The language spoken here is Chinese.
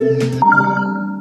you